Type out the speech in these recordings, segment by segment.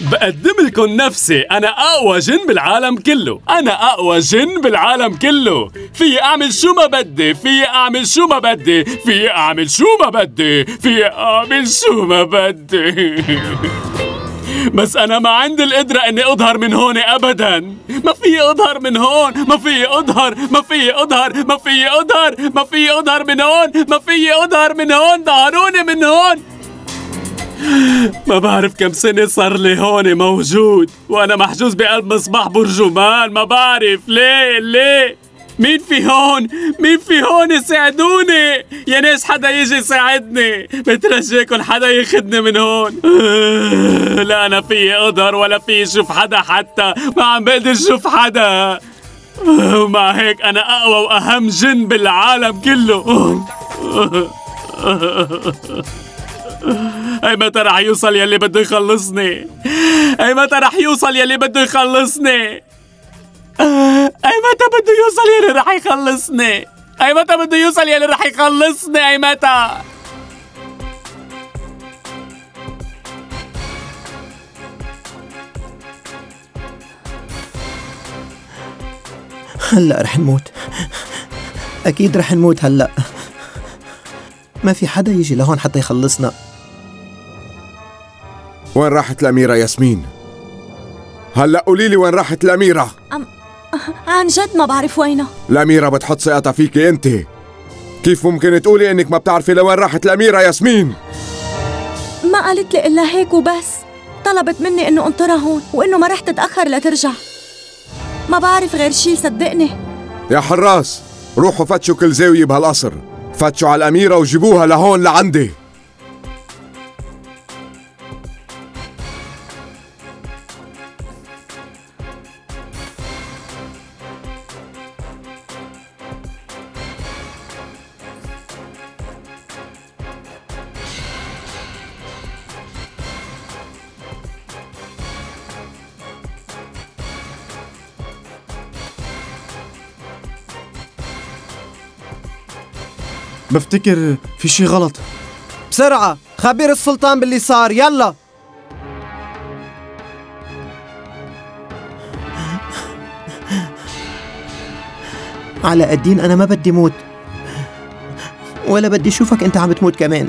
بقدم لكم نفسي. أنا أقوى جن بالعالم كله. أنا أقوى جن بالعالم كله. في أعمل شو ما بدي في أعمل شو ما بدي في أعمل شو ما بدي في أعمل شو ما بدي. بس أنا ما عندي القدرة إني أظهر من هون أبدا. ما في أظهر من هون ما في أظهر ما في أظهر ما في أظهر ما في أظهر من هون ما في أظهر من هون. ظهروني من هون. ما بعرف كم سنة صار لي هون موجود وأنا محجوز بقلب مصباح برجمان ما بعرف. ليه؟ ليه؟ مين في هون؟ مين في هون يساعدوني؟ يا ناس حدا يجي يساعدني. بترجيكم حدا ياخدني من هون. لا أنا في أقدر ولا في شوف حدا حتى. ما عم بقدر شوف حدا. ومع هيك أنا أقوى وأهم جن بالعالم كله. أي متى رح يوصل يلي بده يخلصني؟ أي متى رح يوصل يلي بده يخلصني؟ أي متى بده يوصل يلي رح يخلصني؟ أي متى بده يوصل يلي رح يخلصني؟ أي متى؟ هلا رح نموت. أكيد رح نموت هلا. ما في حدا يجي لهون حتى يخلصنا. وين راحت الأميرة ياسمين؟ هلا قولي لي وين راحت الأميرة؟ أم... عن جد ما بعرف وينها. الأميرة بتحط ثقتها فيكي أنت. كيف ممكن تقولي إنك ما بتعرفي لوين راحت الأميرة ياسمين؟ ما قالت لي إلا هيك وبس. طلبت مني إنه أنطرها هون وإنه ما رح تتأخر لترجع. ما بعرف غير شي صدقني. يا حراس روحوا فتشوا كل زاوية بهالقصر. فتشوا على الأميرة وجيبوها لهون لعندي. بفتكر في شي غلط. بسرعة خبر السلطان باللي صار يلا. على الدين أنا ما بدي موت. ولا بدي أشوفك أنت عم تموت كمان.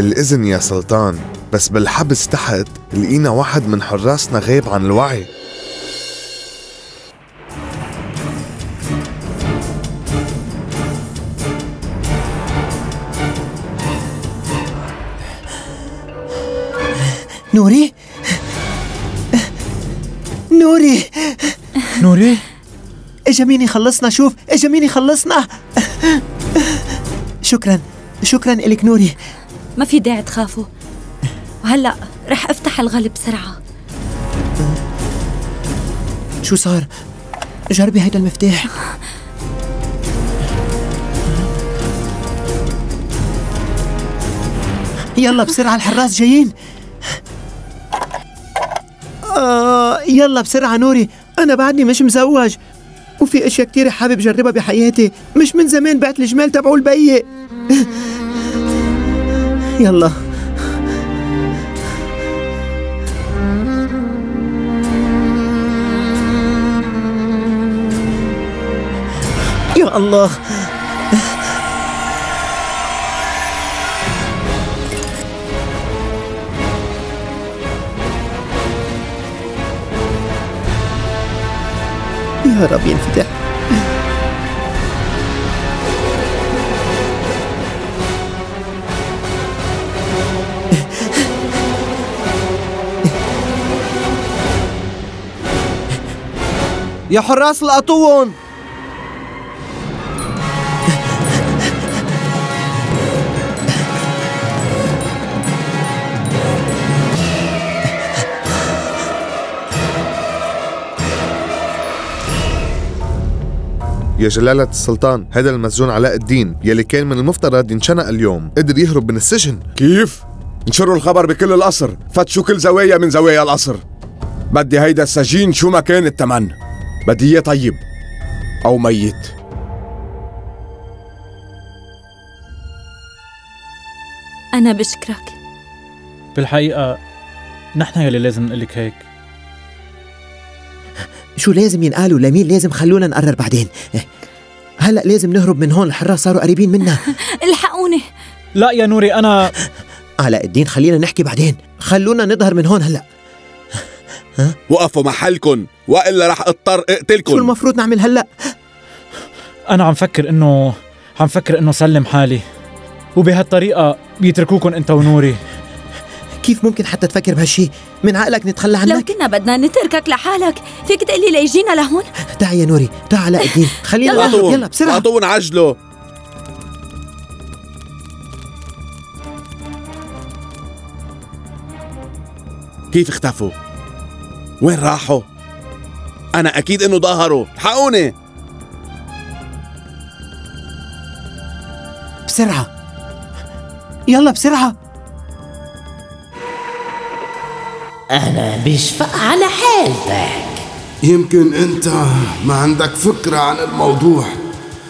بالإذن يا سلطان بس بالحبس تحت لقينا واحد من حراسنا غايب عن الوعي. نوري؟ نوري! نوري؟ اجا مين يخلصنا شوف اجا مين يخلصنا شكرا شكرا إلك نوري. ما في داعي تخافوا. وهلأ رح أفتح الغلب بسرعة. شو صار؟ جربي هيدا المفتاح. يلا بسرعة الحراس جايين. آه يلا بسرعة نوري. أنا بعدني مش مزوج. وفي أشياء كتير حابب جربها بحياتي. مش من زمان بعت الجمال تبعوا البي يلا. يا الله. يا رب ينفتح يا حراس لقطوهم يا جلالة السلطان هذا المسجون علاء الدين يلي كان من المفترض ينشنق اليوم. قدر يهرب من السجن. كيف؟ انشروا الخبر بكل القصر. فتشوا كل زوايا من زوايا القصر. بدي هيدا السجين شو ما كان التمن. بدي اياه طيب أو ميت. أنا بشكرك. بالحقيقة نحن يلي لازم نقلك هيك. شو لازم ينقالوا؟ لمين لازم خلونا نقرر بعدين؟ هلأ لازم نهرب من هون الحراس صاروا قريبين منا. الحقوني. لا يا نوري أنا علاء الدين خلينا نحكي بعدين. خلونا نظهر من هون هلأ. وقفوا محلكن وإلا رح اضطر شو اقتلكن المفروض نعمل هلأ؟ أنا عم فكر إنه عم فكر إنه سلم حالي. وبهالطريقة بيتركوكن أنت ونوري. كيف ممكن حتى تفكر بهالشي؟ من عقلك نتخلى لو عنك كنا بدنا نتركك لحالك فيك تقلي ليجينا لهون؟ تعي يا نوري تعال علاء الدين خلينا يلا. يلا بسرعة. اعطون عجلة. كيف اختفوا؟ وين راحوا؟ أنا أكيد إنه ظهروا، حقوني بسرعة. يلا بسرعة. أنا بشفق على حالتك. يمكن أنت ما عندك فكرة عن الموضوع.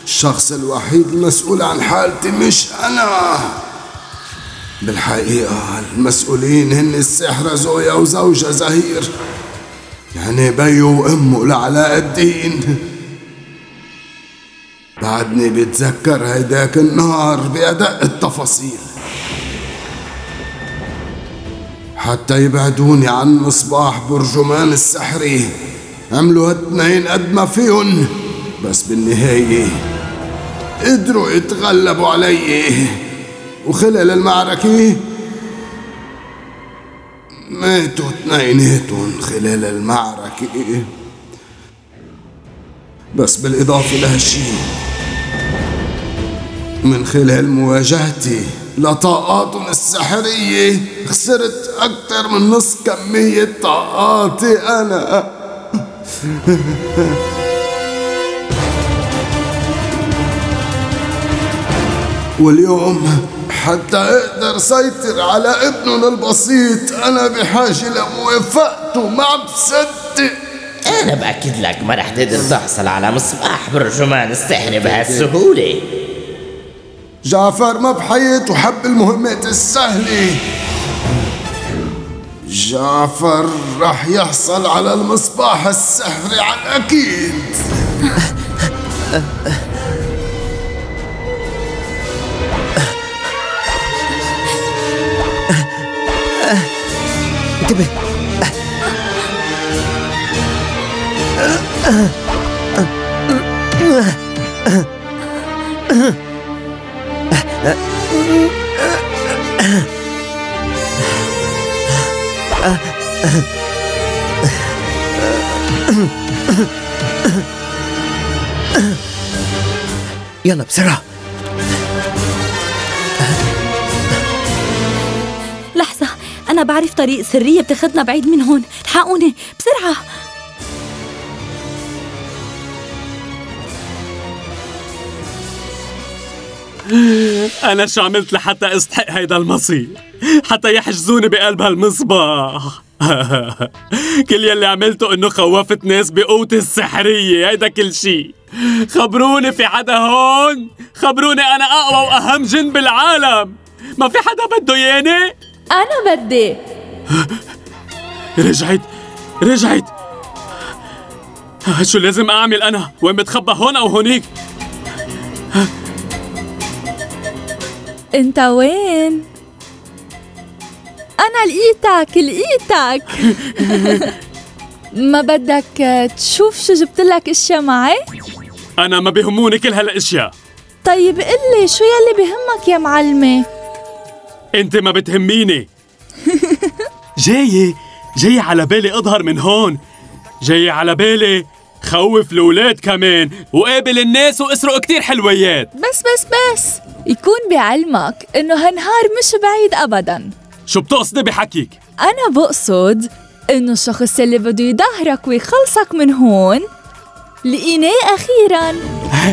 الشخص الوحيد المسؤول عن حالتي مش أنا. بالحقيقة المسؤولين هن السحرة زويا وزوجها زهير. يعني بيو وامه لعلاء الدين. بعدني بتذكر هيداك النهار بأدق التفاصيل. حتى يبعدوني عن مصباح برجمان السحري. عملوا هالتنين قد ما فيهن بس بالنهاية قدروا يتغلبوا علي. وخلال المعركة ماتوا اثنيناتهم خلال المعركة. بس بالإضافة لهالشي من خلال مواجهتي لطاقاتهم السحرية خسرت أكثر من نص كمية طاقاتي أنا. واليوم حتى أقدر سيطر على ابنهم البسيط. أنا بحاجة لموافقته ما بصدق. أنا بأكد لك ما رح تقدر تحصل على مصباح برجمان السحر بهالسهولة. جعفر ما بحياته حب المهمات السهلة. جعفر رح يحصل على المصباح السحري عن أكيد انتبه. يلا بسرعة. أنا بعرف طريق سرية بتاخدنا بعيد من هون. الحقوني بسرعة. أنا شو عملت لحتى أستحق هيدا المصير؟ حتى يحجزوني بقلب هالمصباح. كل يلي عملته إنه خوفت ناس بقوتي السحرية. هيدا كل شي. خبروني في حدا هون. خبروني أنا أقوى وأهم جن بالعالم. ما في حدا بده ياني أنا بدي. رجعت رجعت. شو لازم أعمل أنا؟ وين بتخبى؟ هون أو هونيك؟ أنت وين؟ أنا لقيتك لقيتك. ما بدك تشوف شو جبت لك أشياء معي؟ أنا ما بيهموني كل هالأشياء. طيب قلي شو يلي بهمك يا معلمة؟ انت ما بتهميني. جاية جاية على بالي اظهر من هون. جاية على بالي خوف الولاد كمان. وقابل الناس واسرق كتير حلويات. بس بس بس. يكون بعلمك إنه هالنهار مش بعيد أبداً. شو بتقصدي بحكيك؟ أنا بقصد إنه الشخص اللي بده يدهرك ويخلصك من هون لقيناه أخيراً.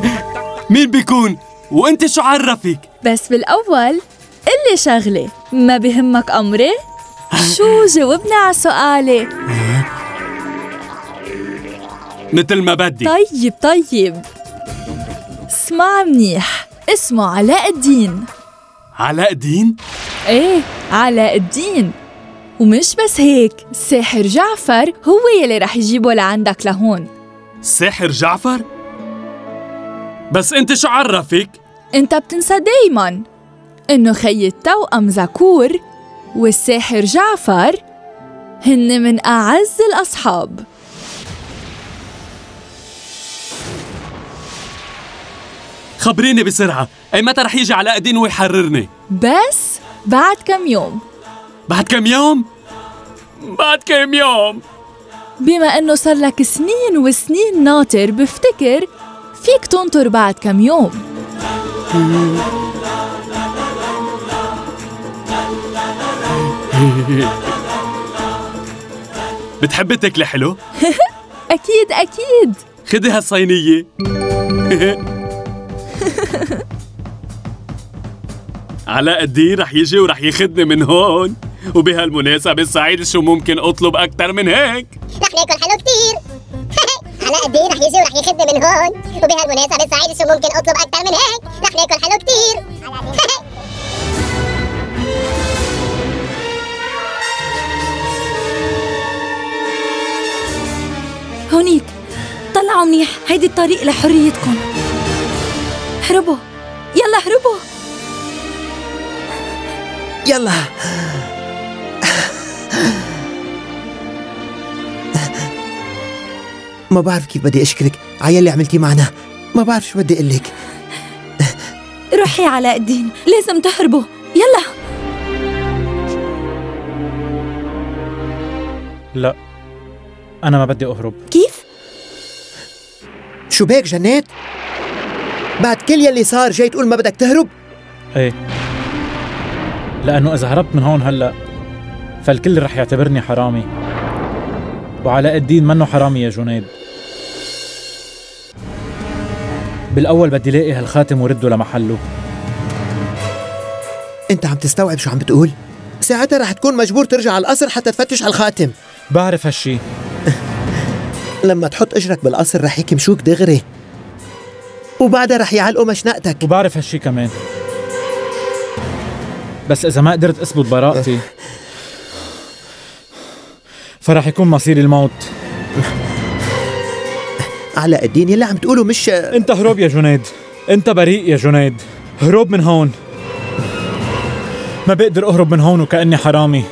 مين بيكون؟ وأنت شو عرفك؟ بس بالأول قلي شغلة. ما بهمك أمري؟ شو جاوبني على سؤالي؟ مثل ما بدي. طيب طيب. اسمع منيح. اسمه علاء الدين. علاء الدين؟ إيه علاء الدين. ومش بس هيك الساحر جعفر هو يلي رح يجيبه لعندك لهون. ساحر جعفر؟ بس أنت شو عرفك؟ أنت بتنسى دايما. إنه خي التوأم زكور والساحر جعفر هن من أعز الأصحاب خبريني بسرعة أي متى رح يجي علاء الدين ويحررني؟ بس بعد كم يوم بعد كم يوم؟ بعد كم يوم؟ بما إنه صار لك سنين وسنين ناطر بفتكر فيك تنطر بعد كم يوم بتحبي تاكلي حلو؟ أكيد أكيد. خدي هالصينية. علاء الدين رح يجي ورح ياخدني من هون وبهالمناسبة السعيدة شو ممكن أطلب أكتر من هيك. رح ناكل حلو كتير. علاء الدين رح يجي ورح ياخدني من هون وبهالمناسبة السعيدة شو ممكن أطلب أكتر من هيك. رح ناكل حلو كتير. هونيك. طلعوا منيح. هيدي الطريق لحريتكم. هربوا يلا هربوا يلا. ما بعرف كيف بدي أشكرك. على اللي عملتيه معنا. ما بعرف شو بدي أقول لك. روحي علاء الدين. لازم تهربوا يلا. لا. أنا ما بدي أهرب. كيف؟ شو بيك جنات؟ بعد كل يلي صار جاي تقول ما بدك تهرب؟ إيه. لأنه إذا هربت من هون هلأ فالكل رح يعتبرني حرامي. وعلاء الدين منه حرامي يا جنيد. بالأول بدي لاقي هالخاتم ورده لمحله. أنت عم تستوعب شو عم بتقول؟ ساعتها رح تكون مجبور ترجع على القصر حتى تفتش على الخاتم بعرف هالشي. لما تحط اجرك بالقصر رح يكمشوك دغري. وبعدها رح يعلقوا مشنقتك. وبعرف هالشي كمان. بس إذا ما قدرت أثبت براءتي فرح يكون مصيري الموت. علاء الدين يلي عم تقوله مش أنت هروب يا جنيد. أنت بريء يا جنيد. هروب من هون. ما بقدر أهرب من هون وكأني حرامي.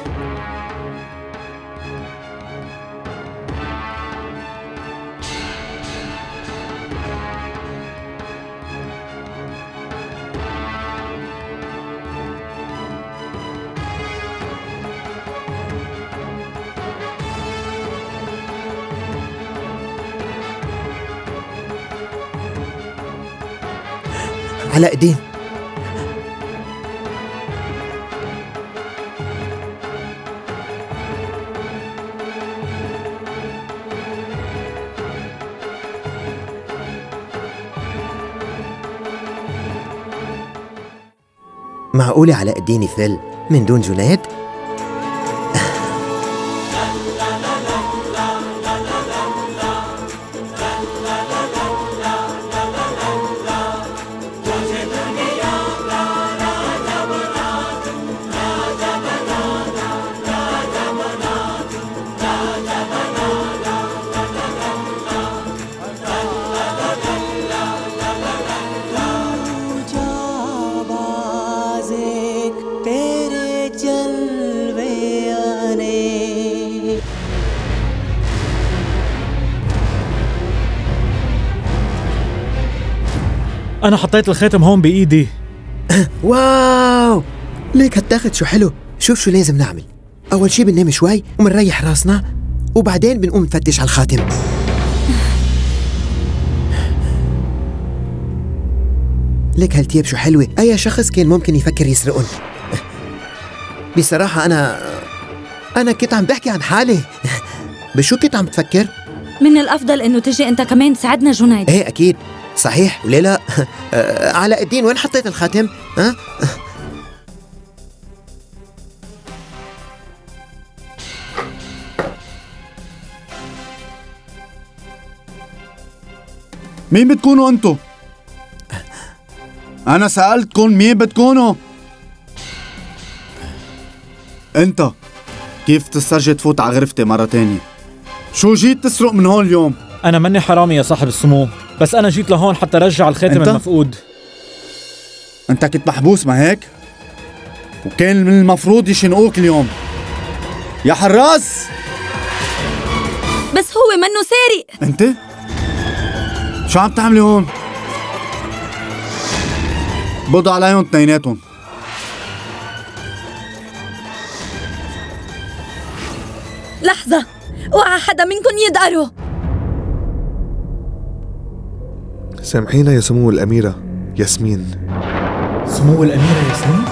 علاء الدين معقولة علاء الدين يفل من دون جنيد؟ أنا حطيت الخاتم هون بإيدي. واو! ليك هتاخد شو حلو. شوف شو لازم نعمل. أول شي بننام شوي ومنريح راسنا وبعدين بنقوم نفتش على الخاتم ليك هالتياب شو حلوة. أي شخص كان ممكن يفكر يسرقن. بصراحة أنا أنا كنت عم بحكي عن حالي. بشو كنت عم تفكر؟ من الأفضل إنه تجي أنت كمان تساعدنا جنيد. إيه أكيد. صحيح وليه لا؟ آه، علاء الدين وين حطيت الخاتم؟ ها؟ مين بتكونوا انتو؟ أنا سألتكم مين بتكونوا؟ أنت كيف تسترجي تفوت على غرفتي مرة تانية؟ شو جيت تسرق من هون اليوم؟ أنا ماني حرامي يا صاحب السمو بس أنا جيت لهون حتى رجع الخاتم أنت؟ المفقود أنت كنت محبوس ما هيك؟ وكان من المفروض يشنقوك اليوم يا حراس بس هو منه سارق أنت؟ شو عم تعملي هون؟ بضوا عليهم اثنيناتهم لحظة اوعى حدا منكم يدقره سامحينا يا سمو الأميرة ياسمين. سمو الأميرة ياسمين؟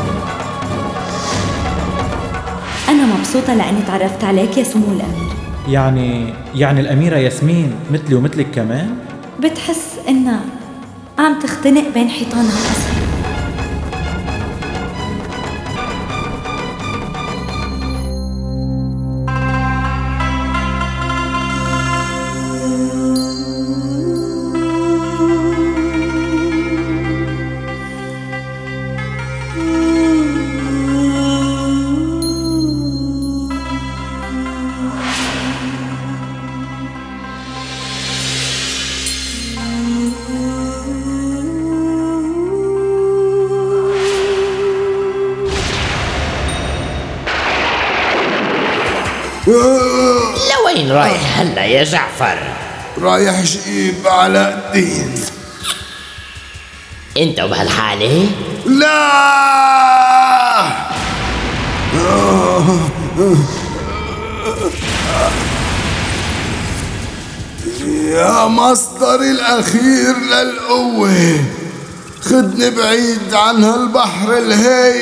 أنا مبسوطة لأني تعرفت عليك يا سمو الأمير. يعني يعني الأميرة ياسمين مثلي ومثلك كمان؟ بتحس إنها عم تختنق بين حيطان هالقصر رايح هلا يا جعفر. رايح جيب علاء الدين. انت وبهالحالة؟ لا! يا مصدر الأخير للقوة. خدني بعيد عن هالبحر الهايج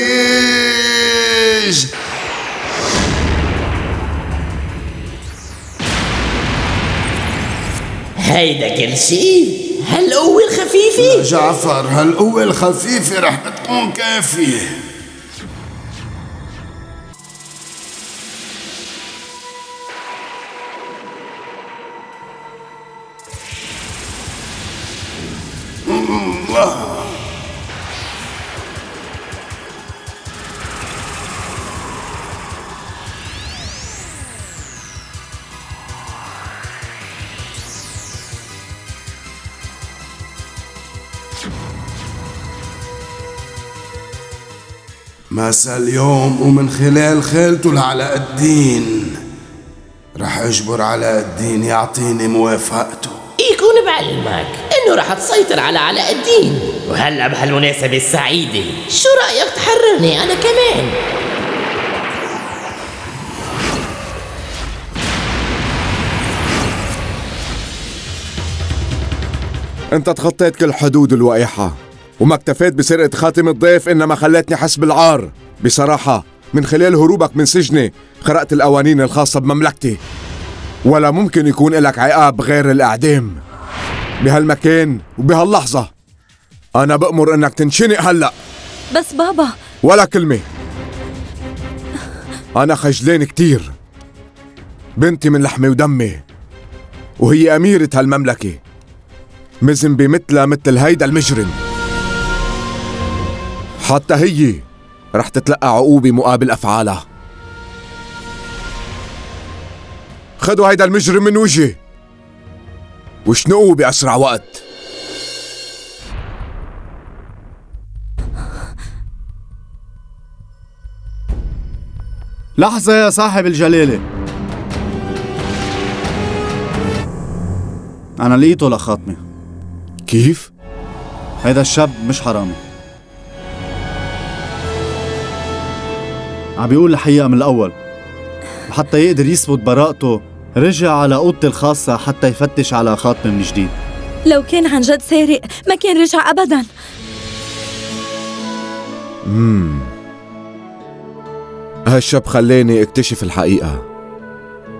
هيدا كل شي هالقوة يا الخفيفة جعفر هالقوة الخفيفة رح بتكون كافية. مسا اليوم ومن خلال خالته لعلاء الدين. رح أجبر علاء الدين يعطيني موافقته. يكون بعلمك إنه رح تسيطر على علاء الدين. وهلا بهالمناسبة السعيدة. شو رأيك تحررني أنا كمان؟ أنت تخطيت كل حدود الوقيحة وما اكتفيت بسرقة خاتم الضيف إنما خلتني حس بالعار بصراحة من خلال هروبك من سجني خرقت القوانين الخاصة بمملكتي. ولا ممكن يكون لك عقاب غير الإعدام. بهالمكان وبهاللحظة أنا بأمر إنك تنشنق هلأ. بس بابا. ولا كلمة. أنا خجلان كتير. بنتي من لحمي ودمي. وهي أميرة هالمملكة. مزن مثلها مثل هيدا المجرم. حتى هي رح تتلقى عقوبة مقابل أفعالها. خدوا هيدا المجرم من وجهي. وشنقوه بأسرع وقت. لحظة يا صاحب الجلالة أنا لقيته لخاتمي كيف؟ هيدا الشاب مش حرامي. عم بيقول الحقيقة من الأول. وحتى يقدر يثبت براءته رجع على أوضتي الخاصة حتى يفتش على خاتمي من جديد. لو كان عن جد سارق ما كان رجع أبدا. مم. هالشاب خلاني اكتشف الحقيقة.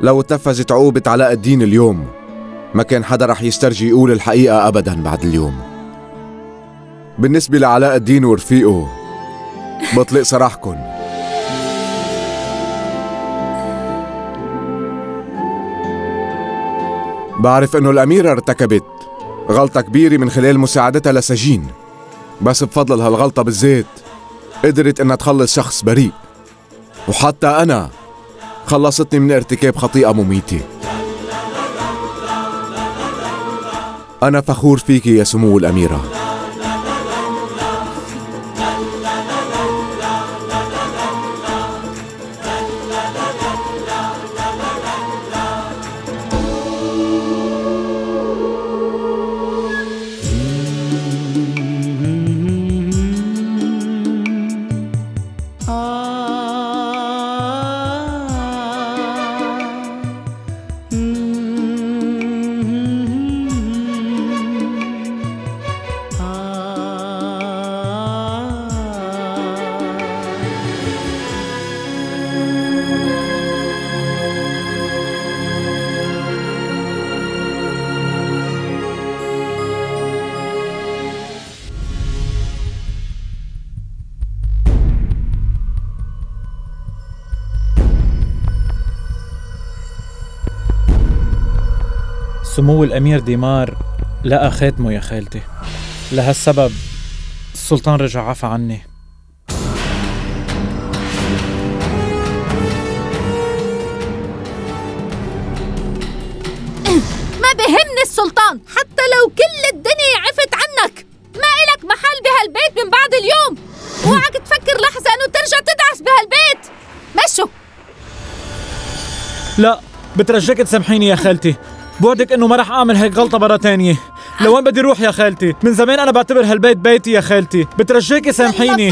لو تنفذت عقوبة علاء الدين اليوم ما كان حدا رح يسترجي يقول الحقيقة أبدا بعد اليوم. بالنسبة لعلاء الدين ورفيقه بطلق سراحكن. بعرف أنه الأميرة ارتكبت غلطة كبيرة من خلال مساعدتها لسجين. بس بفضل هالغلطة بالذات قدرت إنها تخلص شخص بريء. وحتى أنا خلصتني من ارتكاب خطيئة مميتة. أنا فخور فيك يا سمو الأميرة. الأمير ديمار لقى خاتمه يا خالتي. لهالسبب السلطان رجع عفى عني. ما بهمني السلطان حتى لو كل الدنيا عفت عنك. ما إلك محل بهالبيت من بعد اليوم. اوعك تفكر لحظة إنه ترجع تدعس بهالبيت. مشوا لا بترجاك تسامحيني يا خالتي. بوعدك إنه ما رح أعمل هيك غلطة مرة تانية. لوين بدي أروح يا خالتي؟ من زمان أنا بعتبر هالبيت بيتي يا خالتي. بترجاكي سامحيني.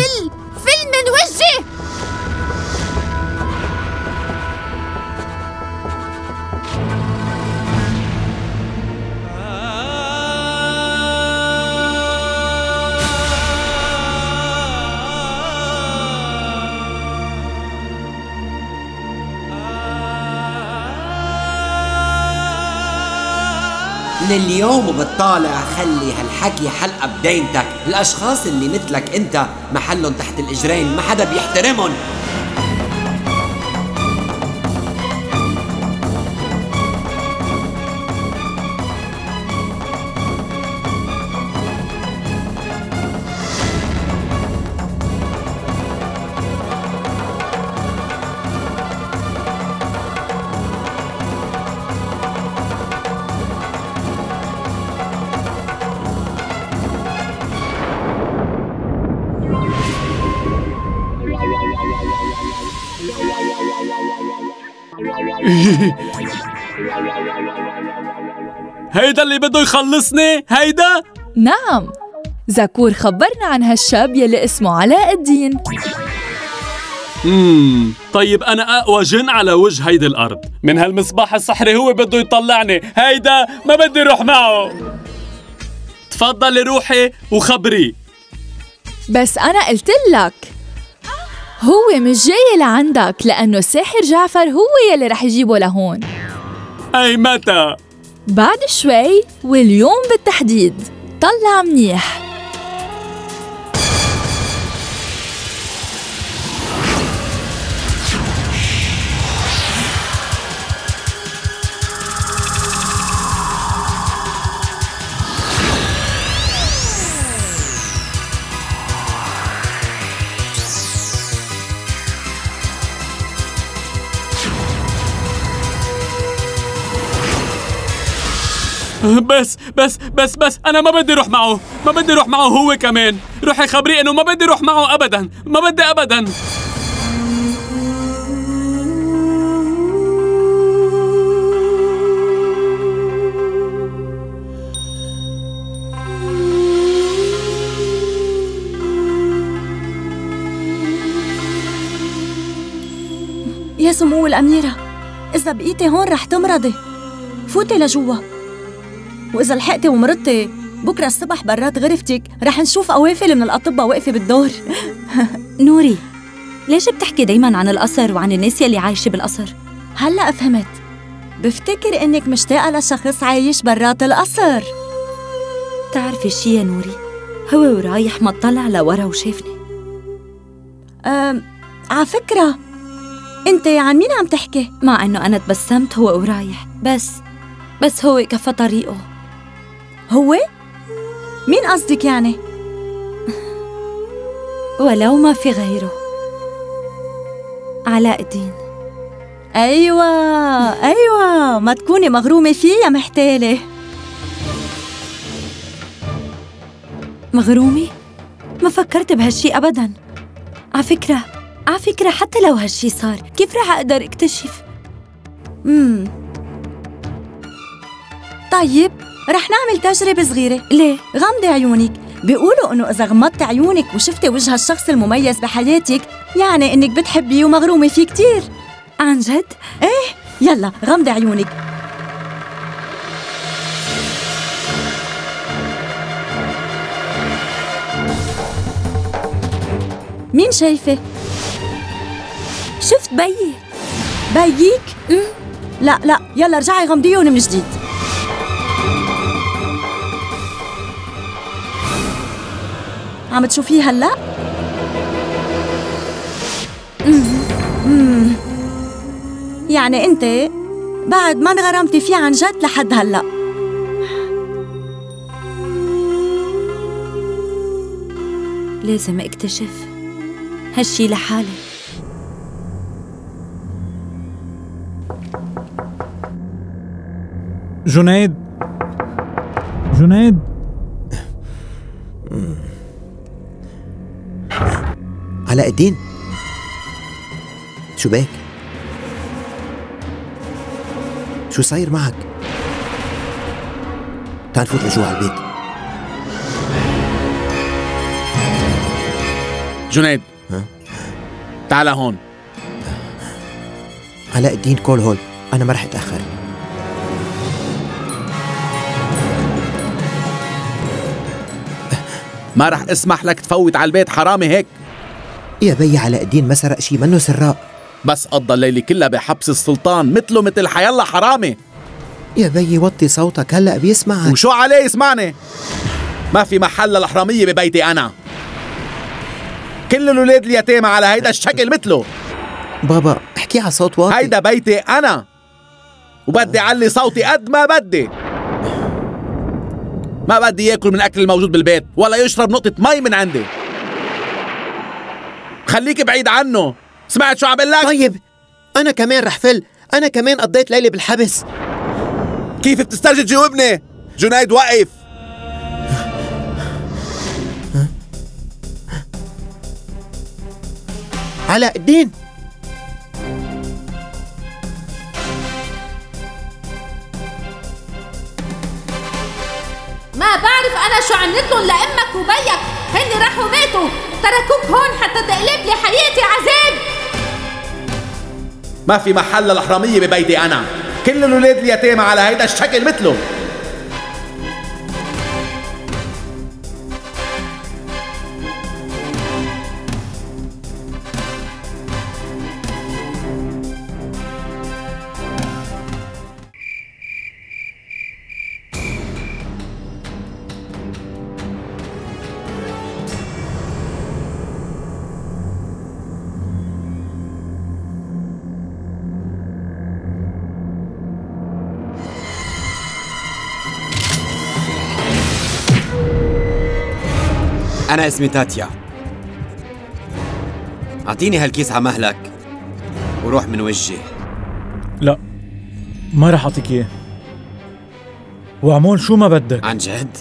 من اليوم وبتطالع خلي هالحكي حلقة بدينتك. الأشخاص اللي مثلك أنت محلهم تحت الإجرين ما حدا بيحترمهم. هيدا اللي بده يخلصني؟ هيدا؟ نعم. زكور خبرنا عن هالشاب يلي اسمه علاء الدين. امم طيب أنا أقوى جن على وجه هيدي الأرض. من هالمصباح السحري هو بده يطلعني. هيدا ما بدي أروح معه. تفضلي روحي وخبريه بس أنا قلت لك. هو مش جاي لعندك لأنه الساحر جعفر هو يلي رح يجيبه لهون. أي متى؟ بعد شوي واليوم بالتحديد. طلع منيح. بس بس بس بس أنا ما بدي أروح معه ما بدي أروح معه هو كمان. روحي خبريه إنه ما بدي أروح معه ابدا ما بدي ابدا. يا سمو الأميرة إذا بقيتي هون رح تمرضي. فوتي لجوا. وإذا لحقتي ومرضتي بكرة الصبح برات غرفتك رح نشوف قوافل من الأطباء واقفة بالدور. نوري ليش بتحكي دايما عن القصر وعن الناس يلي عايشة بالقصر؟ هلأ فهمت. بفتكر إنك مشتاقة لشخص عايش برات القصر. بتعرفي شي يا نوري؟ هو ورايح ما طلع لورا وشافني. أم على فكرة أنت عن مين عم تحكي؟ مع إنه أنا تبسمت هو ورايح بس بس هو كفى طريقه. هو؟ مين قصدك يعني؟ ولو ما في غيره علاء الدين أيوة أيوة ما تكوني مغرومة فيه يا محتالة مغرومة؟ ما فكرت بهالشي أبدا على فكرة على فكرة حتى لو هالشي صار كيف رح أقدر أكتشف؟ امم طيب رح نعمل تجربة صغيرة ليه؟ غمضي عيونك بيقولوا إنه إذا غمضتي عيونك وشفتي وجه الشخص المميز بحياتك يعني إنك بتحبيه ومغرومة فيه كتير عن جد؟ إيه يلا غمضي عيونك مين شايفة؟ شفت بيي بيك؟ لا لا يلا ارجعي غمضيهم من جديد عم تشوفيه هلا؟ يعني انت بعد ما انغرمتي فيه عن جد لحد هلا. لازم اكتشف هالشي لحالي. جنيد. جنيد. علاء الدين؟ شو بك؟ شو صاير معك؟ تعال نفوت لجوا على البيت. جنيد. تعال هون. علاء الدين كول هول. أنا ما رح أتأخر. ما رح اسمح لك تفوت على البيت. حرامي هيك. يا بي علاء الدين ما سرق شي منه سراق بس قضى الليلة كلها بحبس السلطان مثله مثل حيالله حرامي. يا بي وطي صوتك هلا بيسمعك. وشو عليه يسمعني ما في محل للحرامية ببيتي أنا. كل الولاد اليتامى على هيدا الشكل مثله. بابا احكي على صوت واطي. هيدا بيتي أنا. وبدي علي صوتي قد ما بدي. ما بدي ياكل من الأكل الموجود بالبيت ولا يشرب نقطة مي من عندي. خليك بعيد عنه. سمعت شو عم لك طيب أنا كمان رح فل. أنا كمان قضيت ليلة بالحبس. كيف بتسترجي تجاوبني؟ جنيد وقف علاء الدين. ما بعرف أنا شو عملت لهم لأمك وبيك. هن راحوا ماتوا تركوك هون حتى تقلب لي حياتي عذاب ما في محل للحرامية ببيتي أنا. كل الولاد اليتامى على هيدا الشكل مثله أنا اسمي تاتيا. أعطيني هالكيس على مهلك وروح من وجهي. لا ما رح أعطيك إياه. وعمول شو ما بدك. عن جد؟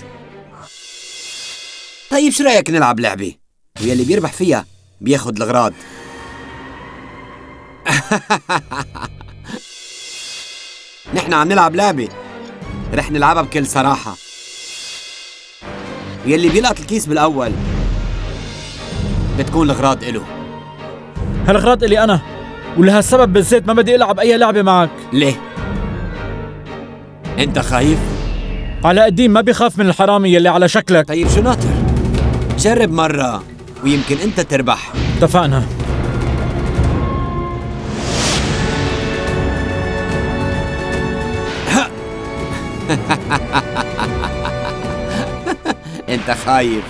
طيب شو رأيك نلعب لعبة؟ ويلي بيربح فيها بياخد الغراض. نحن عم نلعب لعبة. رح نلعبها بكل صراحة. يلي بيلقط الكيس بالأول. بتكون الغراض إله. هالغراض إلي أنا؟ ولهالسبب بالذات ما بدي ألعب أي لعبة معك. ليه؟ أنت خايف؟ علاء الدين ما بيخاف من الحرامي يلي على شكلك. طيب شو ناطر؟ جرب مرة ويمكن أنت تربح. اتفقنا. انت خايف.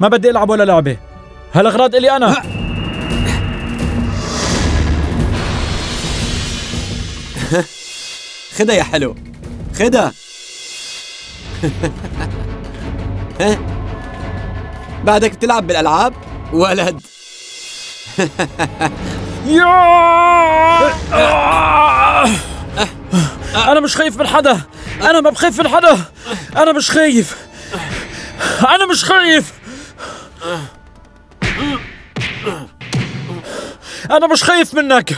ما بدي ألعب ولا لعبة. هالأغراض إلي أنا. خدها يا حلو. خدها ها؟ بعدك بتلعب بالألعاب؟ ولد. أنا مش خايف من حدا. أنا ما بخاف من حدا. أنا مش خايف. أنا مش خايف. أنا مش خايف منك.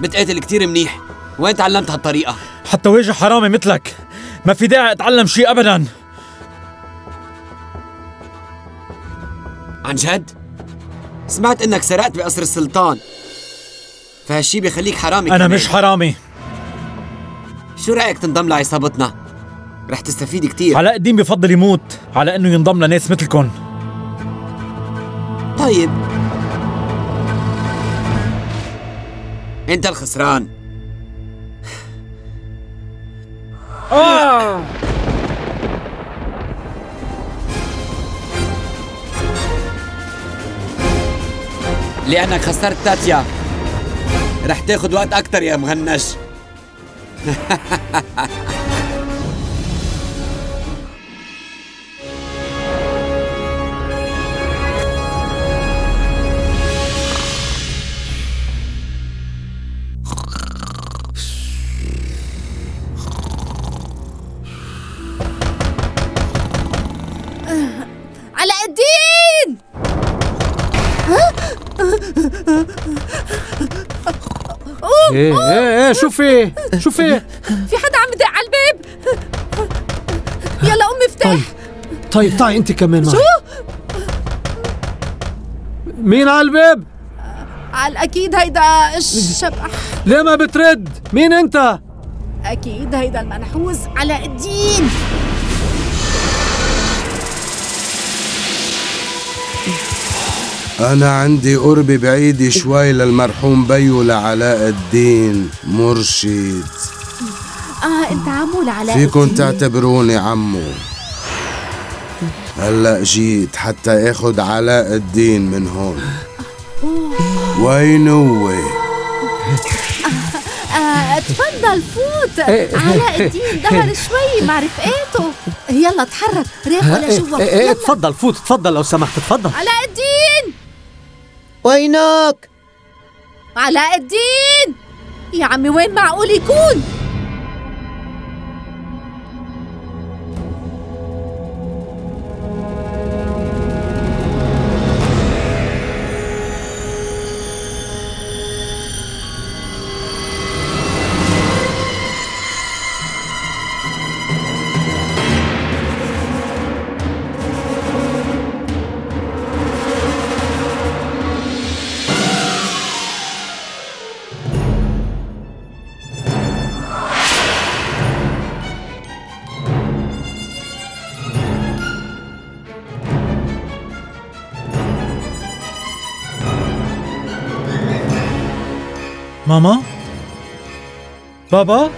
بتقاتل كتير منيح. وين تعلمت هالطريقة؟ حتى واجه حرامي مثلك. ما في داعي أتعلم شيء ابدا. عن جد؟ سمعت إنك سرقت بقصر السلطان. فهالشي بيخليك حرامي أنا كمان. مش حرامي. شو رأيك تنضم لعصابتنا؟ رح تستفيد كتير. علاء الدين بفضل يموت على إنه ينضم لناس مثلكم طيب. أنت الخسران. آه. لأنك خسرت تاتيا رح تاخد وقت أكتر يا مغنش إيه. إيه إيه شو في؟ شو في؟ في حدا عم يدق على الباب؟ يلا قوم افتح. طيب طيب تعي أنت كمان معي. شو؟ مين على الباب؟ على أكيد هيدا الشبح. ليه ما بترد؟ مين أنت؟ أكيد هيدا المنحوس علاء الدين. أنا عندي قرب بعيد شوي للمرحوم بيو لعلاء الدين مرشد آه انت عمو لعلاء فيكن. تعتبروني عمو هلا جيت حتى اخد علاء الدين من هون وين هو؟ آه تفضل فوت إيه، علاء إيه، الدين ظهر إيه. شوي مع رفقاته يلا تحرك ريح ها، ولا إيه جوا إيه إيه يلا. تفضل فوت تفضل لو سمحت تفضل علاء الدين وينك؟ علاء الدين يا عمي وين معقول يكون ماما بابا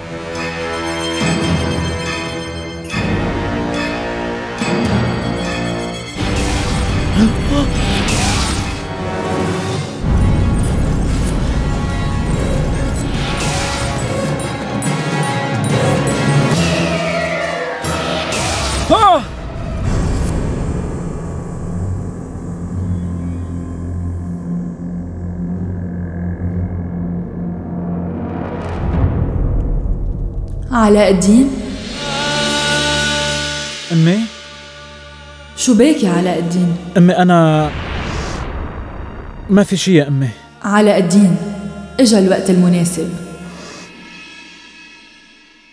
علاء الدين؟ أمي؟ شو بك يا علاء الدين؟ أمي أنا ما في شيء يا أمي. علاء الدين. إجا الوقت المناسب.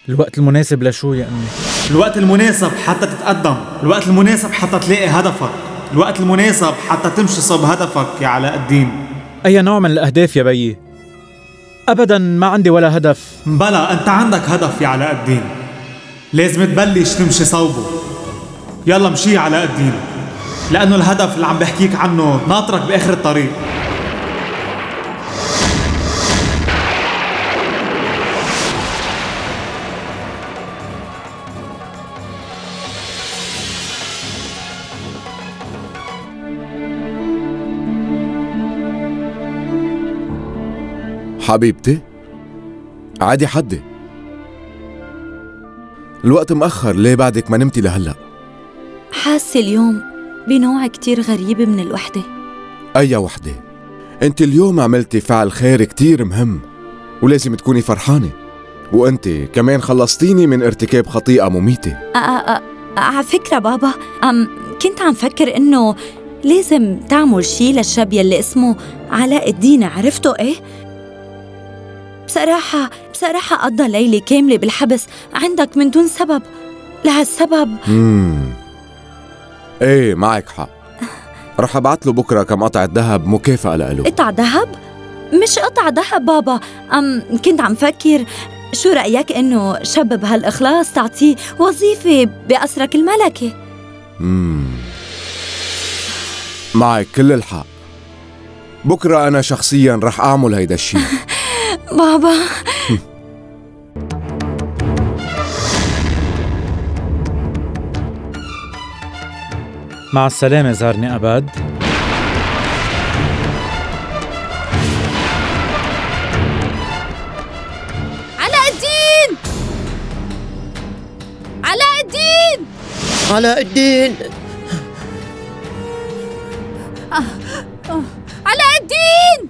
الوقت المناسب لشو يا أمي؟ الوقت المناسب حتى تتقدم. الوقت المناسب حتى تلاقي هدفك. الوقت المناسب حتى تمشي صوب هدفك يا علاء الدين. أي نوع من الأهداف يا بيي؟ أبدا ما عندي ولا هدف. بلا أنت عندك هدف يا علاء الدين. لازم تبلش تمشي صوبه. يلا مشي علاء الدين. لأنه الهدف اللي عم بحكيك عنه ناطرك بآخر الطريق. حبيبتي. عادي حدي. الوقت مأخر ليه بعدك ما نمتي لهلأ؟ حاسة اليوم بنوع كتير غريب من الوحدة. أي وحدة؟ أنت اليوم عملتي فعل خير كتير مهم ولازم تكوني فرحانة. وأنت كمان خلصتيني من ارتكاب خطيئة مميتة. على فكرة بابا أم كنت عم فكر إنه لازم تعمل شي للشاب يلي اسمه علاء الدين عرفته إيه؟ بصراحة بصراحة قضى ليلة كاملة بالحبس عندك من دون سبب لهالسبب مم. إيه معك حق رح ابعت له بكرة كم قطعة ذهب مكافأة لإله قطع ذهب؟ مش قطع ذهب بابا أم كنت عم فكر شو رأيك إنه شاب بهالإخلاص تعطيه وظيفة بقصرك الملكي؟ مم. معك كل الحق بكرة أنا شخصيا رح أعمل هيدا الشيء بابا. مع السلامة زارني أبد علاء الدين! علاء الدين! علاء الدين! علاء الدين!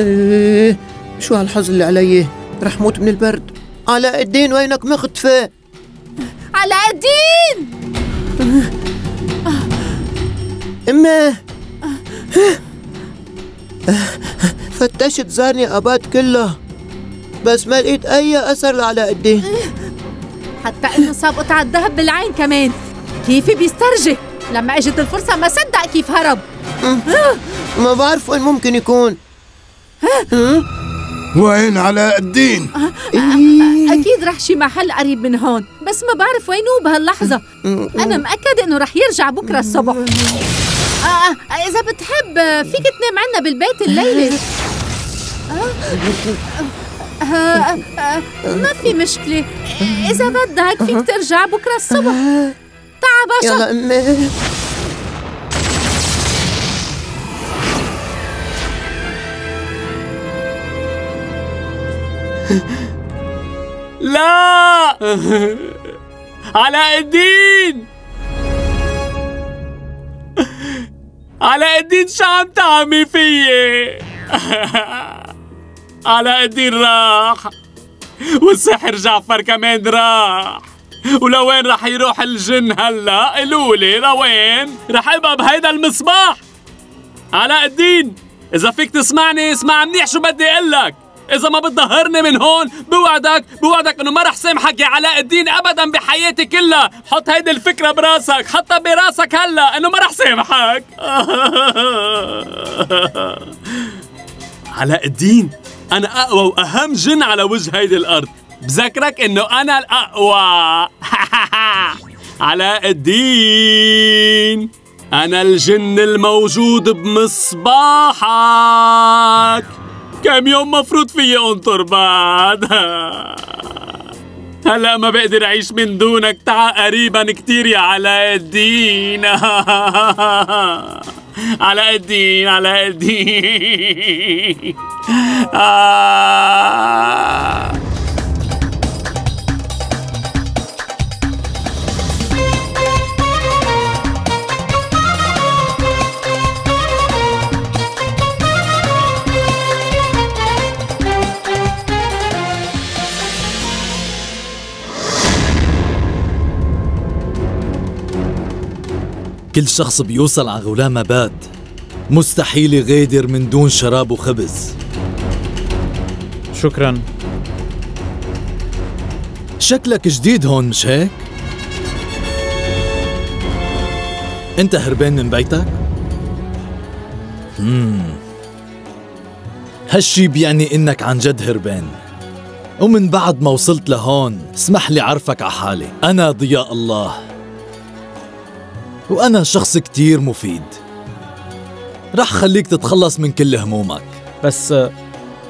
إيه. شو هالحظ اللي علي؟ رح موت من البرد. علاء الدين وينك مختفى علاء الدين! امه فتشت زارني أباد كله. بس ما لقيت أي أثر لعلاء الدين. حتى إنه صاب قطعة ذهب بالعين كمان. كيف بيسترجي. لما إجت الفرصة ما صدق كيف هرب. ما بعرف وين ممكن يكون. وين علاء الدين؟ أكيد رح شي محل قريب من هون بس ما بعرف وينه بهاللحظة. أنا مأكد إنه رح يرجع بكرة الصبح. آه إذا بتحب فيك تنام عنا بالبيت الليلة. آه، آه، آه، ما في مشكلة. إذا بدك فيك ترجع بكرة الصبح. تعا باشا. يلا لا! علاء الدين علاء الدين شو عم تعمي فيي! علاء الدين راح! والسحر جعفر كمان راح! ولوين رح يروح الجن هلا؟ قولولي لوين؟ رح ابقى بهيدا المصباح! علاء الدين إذا فيك تسمعني اسمع منيح شو بدي اقلك إذا ما بتظهرني من هون بوعدك بوعدك إنه ما رح سامحك يا علاء الدين ابدا بحياتي كلها. حط هيدي الفكرة براسك حطها براسك هلأ إنه ما رح سامحك. علاء الدين أنا أقوى وأهم جن على وجه هيدي الأرض. بذكرك إنه أنا الأقوى. علاء الدين أنا الجن الموجود بمصباحك. كم يوم مفروض فيي انطر بعد. هلا ما بقدر أعيش من دونك. تعا قريبا كتير يا علاء الدين. علاء الدين علاء الدين. آه. كل شخص بيوصل على غلام مبات مستحيل يغادر من دون شراب وخبز شكرا شكلك جديد هون مش هيك؟ انت هربان من بيتك؟ مم. هالشي بيعني إنك عن جد هربان ومن بعد ما وصلت لهون اسمح لي عرفك على حالي أنا ضياء الله وأنا شخص كتير مفيد. رح خليك تتخلص من كل همومك. بس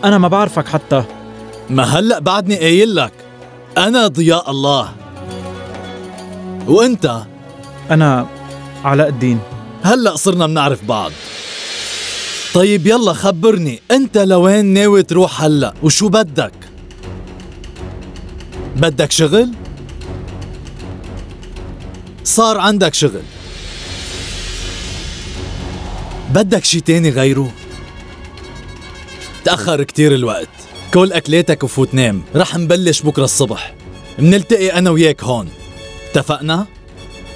أنا ما بعرفك حتى. ما هلأ بعدني قايل لك أنا ضياء الله. وأنت؟ أنا علاء الدين. هلأ صرنا بنعرف بعض. طيب يلا خبرني أنت لوين ناوي تروح هلأ؟ وشو بدك؟ بدك شغل؟ صار عندك شغل. بدك شي تاني غيره؟ تأخر كتير الوقت. كل أكلاتك وفوت نام. رح نبلش بكرة الصبح. منلتقي أنا وياك هون. اتفقنا؟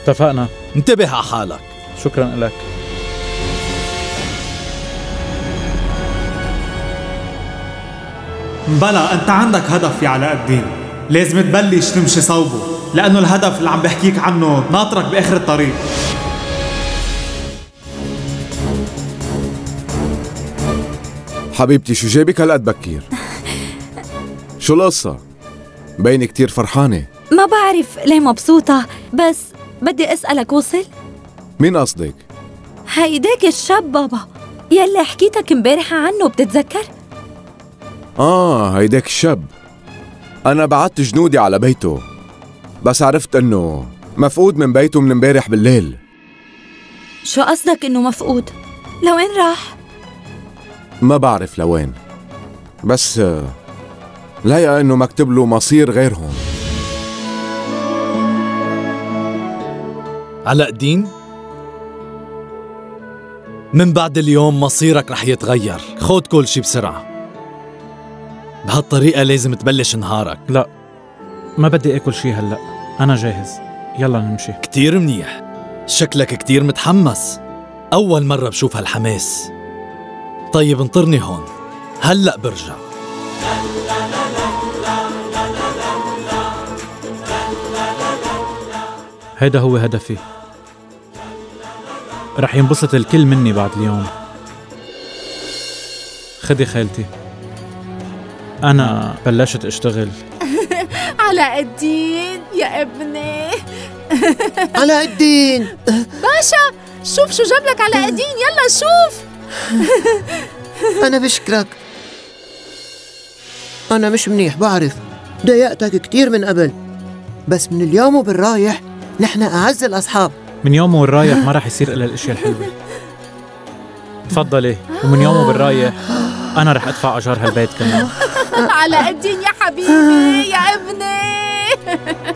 اتفقنا. انتبه على حالك. شكرا لك. بلا أنت عندك هدف يا علاء الدين. لازم تبلش تمشي صوبه. لأنه الهدف اللي عم بحكيك عنه ناطرك بآخر الطريق. حبيبتي شو جايبك هالقد بكير؟ شو القصة؟ بين كتير فرحانة ما بعرف ليه مبسوطة بس بدي أسألك وصل؟ مين قصدك؟ هيداك الشاب بابا يلي حكيتك امبارح عنه بتتذكر؟ آه هيداك الشاب أنا بعت جنودي على بيته بس عرفت إنه مفقود من بيته من امبارح بالليل شو قصدك إنه مفقود؟ لوين راح؟ ما بعرف لوين. بس آه، لاقى إنه مكتوب له مصير غير هون. علاء الدين؟ من بعد اليوم مصيرك رح يتغير. خود كل شي بسرعة. بهالطريقة لازم تبلش نهارك. لا ما بدي آكل شي هلأ. أنا جاهز. يلا نمشي. كتير منيح. شكلك كتير متحمس. أول مرة بشوف هالحماس. طيب انطرني هون. هلأ برجع. هيدا هو هدفي. رح ينبسط الكل مني بعد اليوم. خدي خالتي. أنا بلشت أشتغل. علاء الدين يا ابني. علاء الدين. باشا شوف شو جاب لك علاء الدين. يلا شوف. أنا بشكرك أنا مش منيح بعرف. ضايقتك كتير من قبل. بس من اليوم وبالرايح نحن أعز الأصحاب. من يوم والرايح ما رح يصير إلا الأشياء الحلوة. تفضلي. ومن يوم وبالرايح أنا رح أدفع أجار هالبيت كمان. علاء الدين يا حبيبي يا ابني.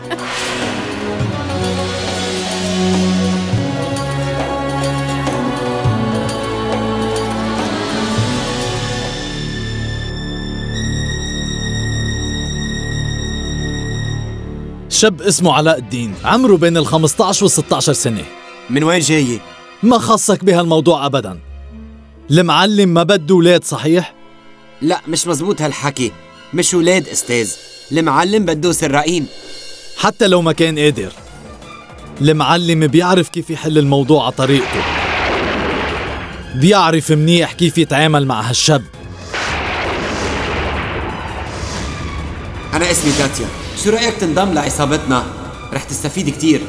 شاب اسمه علاء الدين. عمره بين ال 15 وال 16 سنة. من وين جاي؟ ما خصك بهالموضوع أبدا. المعلم ما بده ولاد صحيح؟ لا مش مزبوط هالحكي. مش ولاد أستاذ. المعلم بده سراقين. حتى لو ما كان قادر. المعلم بيعرف كيف يحل الموضوع على طريقته. بيعرف منيح كيف يتعامل مع هالشاب. أنا اسمي تاتيا شو رأيك تنضم لعصابتنا؟ رح تستفيد كتير